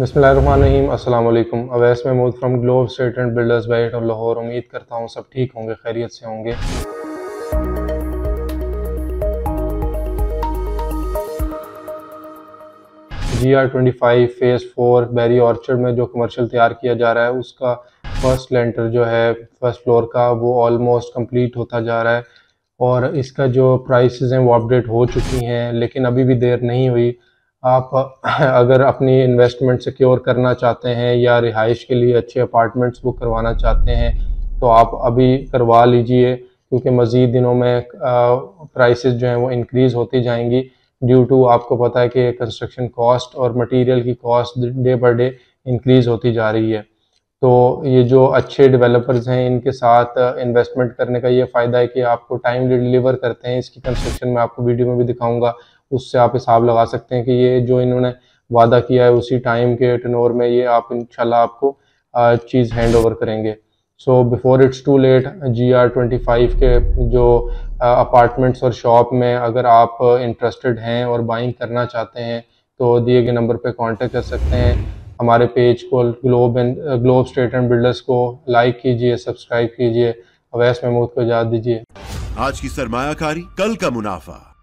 बसमीम अल्लाम Awais Mahmood from Globe Estate and Builders bite और लाहौर उम्मीद करता हूँ सब ठीक होंगे, खैरियत से होंगे। G R twenty five phase four Bahria Orchard में जो कमर्शियल तैयार किया जा रहा है, उसका फ़र्स्ट लेंटर जो है फ़र्स्ट फ्लोर का, वो ऑलमोस्ट कंप्लीट होता जा रहा है। और इसका जो प्राइसेस हैं, वो अपडेट हो चुकी हैं, लेकिन अभी भी देर नहीं हुई। आप, अगर अपनी इन्वेस्टमेंट सिक्योर करना चाहते हैं या रिहाइश के लिए अच्छे अपार्टमेंट्स बुक करवाना चाहते हैं तो आप अभी करवा लीजिए, क्योंकि मज़ीद दिनों में प्राइसेस जो हैं वो इंक्रीज़ होती जाएँगी ड्यू टू आपको पता है कि कंस्ट्रक्शन कॉस्ट और मटेरियल की cost day by day increase होती जा रही है। तो ये जो अच्छे डेवलपर्स हैं, इनके साथ इन्वेस्टमेंट करने का ये फ़ायदा है कि आपको टाइमली डिलीवर करते हैं। इसकी कंस्ट्रक्शन में आपको वीडियो में भी दिखाऊँगा। उससे आप हिसाब लगा सकते हैं कि ये जो इन्होंने वादा किया है उसी टाइम के टनोर में ये आप इंशाल्लाह आपको चीज़ हैंड ओवर करेंगे। So before it's too late G R twenty five के जो अपार्टमेंट्स और शॉप में अगर आप इंटरेस्टेड हैं और बाइंग करना चाहते हैं तो दिए गए नंबर पे कांटेक्ट कर सकते हैं। हमारे पेज को Globe and Globe Estate and Builders को लाइक कीजिए सब्सक्राइब कीजिए अवैस महमूद को इजाज़त दीजिए। आज की सरमाकारी कल का मुनाफा।